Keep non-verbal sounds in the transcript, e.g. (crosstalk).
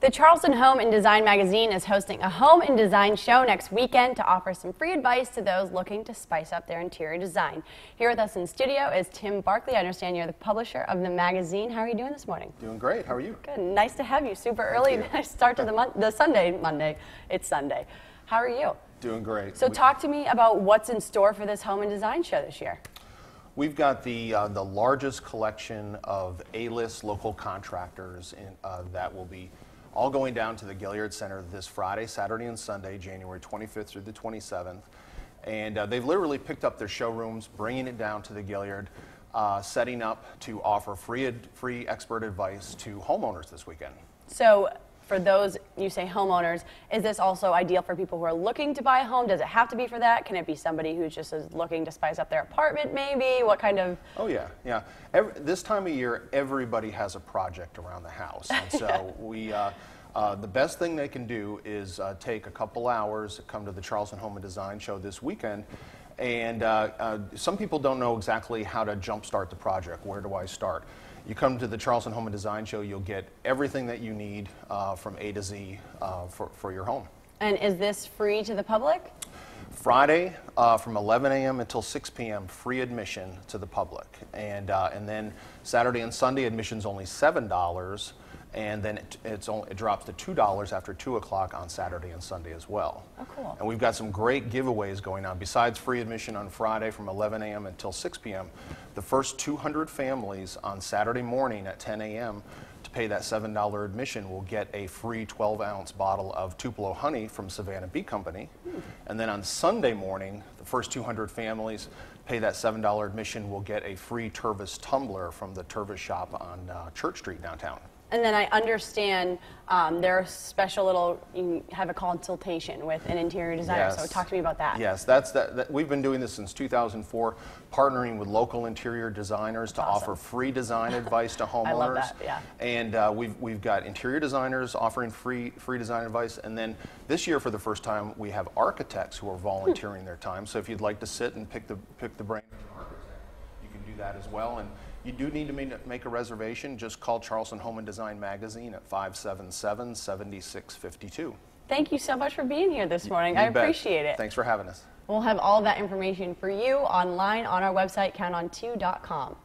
The Charleston Home and Design magazine is hosting a home and design show next weekend to offer some free advice to those looking to spice up their interior design. Here with us in studio is Tim Barkley. I understand you're the publisher of the magazine. How are you doing this morning? Doing great. How are you? Good. Nice to have you. Super early. you. Nice (laughs) start to the month, the Sunday, Monday. It's Sunday. How are you? Doing great. So We- talk to me about what's in store for this home and design show this year. We've got the uh, the largest collection of A-list local contractors in, uh, that will be all going down to the Gaillard Center this Friday, Saturday, and Sunday, January 25th through the 27th. And uh, they've literally picked up their showrooms, bringing it down to the Gaillard, uh, setting up to offer free free expert advice to homeowners this weekend. So for those, you say homeowners, is this also ideal for people who are looking to buy a home? Does it have to be for that? Can it be somebody who just is looking to spice up their apartment maybe? What kind of, Oh yeah, yeah. Every, this time of year, everybody has a project around the house, and so (laughs) we. Uh, uh, the best thing they can do is uh, take a couple hours, to come to the Charleston Home and Design Show this weekend, and uh, uh, some people don't know exactly how to jumpstart the project. Where do I start? You come to the Charleston Home and Design Show, you'll get everything that you need uh, from A to Z uh, for, for your home. and is this free to the public? Friday uh, from 11 a.m. until 6 p.m. free admission to the public, and uh, and then Saturday and Sunday admission's only seven dollars, and then it, it's only, it drops to two dollars after two o'clock on Saturday and Sunday as well. Oh, cool. And we've got some great giveaways going on. Besides free admission on Friday from 11 a.m. until 6 p.m., the first 200 families on Saturday morning at 10 a.m. to pay that $7 admission will get a free 12 ounce bottle of Tupelo honey from Savannah Bee Company. And then on Sunday morning, the first 200 families pay that $7 admission will get a free Tervis tumbler from the Tervis shop on uh, Church Street downtown. And then I understand um, there are special little, you have a consultation with an interior designer. So talk to me about that. Yes, that's that, that- We've been doing this since 2004, partnering with local interior designers to awesome. offer free design (laughs) advice to homeowners. I love that, yeah. And uh, we've we've got interior designers offering free free design advice, and then this year for the first time we have architects who are volunteering their time. So if you'd like to sit and pick the pick the brain of an architect, you can do that as well. And you do need to make, a reservation. Just call Charleston Home and Design Magazine at 577 7652. Thank you so much for being here this morning. I bet. appreciate it. Thanks for having us. We'll have all that information for you online on our website, counton2.com.